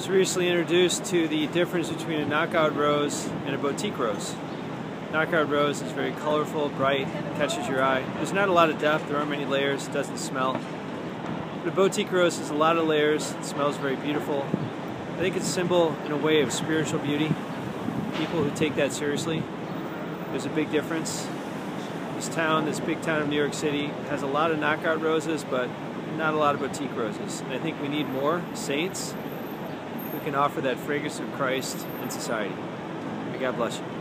was recently introduced to the difference between a knockout rose and a boutique rose. Knockout rose is very colorful, bright, catches your eye. There's not a lot of depth, there aren't many layers, it doesn't smell. A boutique rose has a lot of layers, it smells very beautiful. I think it's a symbol in a way of spiritual beauty. People who take that seriously, there's a big difference. This town, this big town of New York City, has a lot of knockout roses, but not a lot of boutique roses. And I think we need more saints who can offer that fragrance of Christ in society. May God bless you.